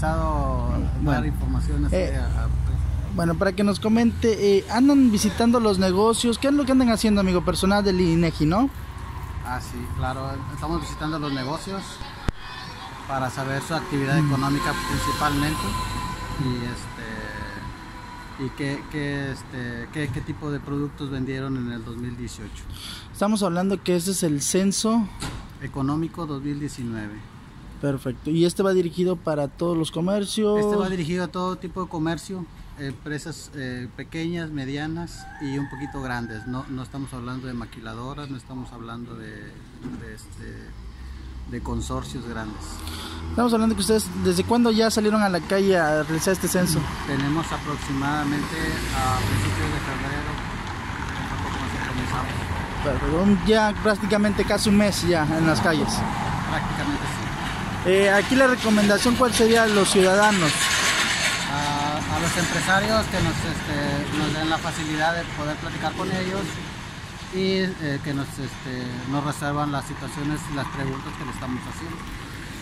dar Bueno. información así Eh, a- a- Bueno, para que nos comente, eh, andan visitando los negocios, ¿qué es lo que andan haciendo, amigo personal del INEGI, no? Ah, sí, claro. Estamos visitando los negocios para saber su actividad Mm. económica principalmente y este y qué, qué, este, qué, qué tipo de productos vendieron en el 2018. Estamos hablando que este es el censo, Económico 2019. Perfecto, y este va dirigido para todos los comercios. Este va dirigido a todo tipo de comercio, empresas eh, pequeñas, medianas y un poquito grandes. No, no estamos hablando de maquiladoras, no estamos hablando de, de, este, de consorcios grandes. Estamos hablando que ustedes, ¿desde cuándo ya salieron a la calle a realizar este censo? Tenemos aproximadamente a principios de febrero, fue cuando comenzamos. Un- Ya prácticamente casi un mes ya en las calles. Prácticamente sí. Eh, aquí la recomendación, ¿cuál sería a los ciudadanos? A, a los empresarios que nos, este, nos den la facilidad de poder platicar con ellos y eh, que nos, este, nos reservan las situaciones y las preguntas que le estamos haciendo.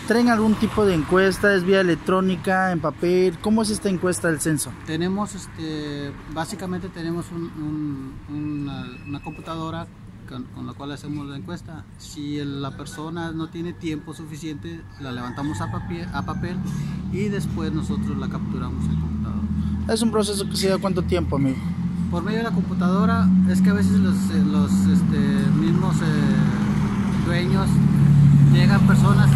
¿Traen algún tipo de encuesta? ¿Es vía electrónica, en papel? ¿Cómo es esta encuesta del censo? Tenemos, este, básicamente tenemos un- un- una, una computadora con, con la cual hacemos la encuesta. Si el- la persona no tiene tiempo suficiente, la levantamos a papel, a papel y después nosotros la capturamos en computadora. Es un proceso que se da cuánto tiempo, amigo. Por medio de la computadora es que a veces los, eh, los este, mismos eh, dueños llegan personas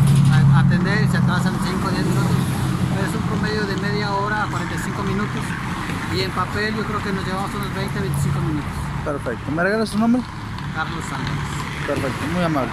a atender y se atrasan 5 o 10 minutos. Pero es un promedio de media hora a 45 minutos y en papel yo creo que nos llevamos unos 20 25 minutos. Perfecto. ¿Me regalas tu nombre? Carlos Sánchez. Perfecto, muy amable.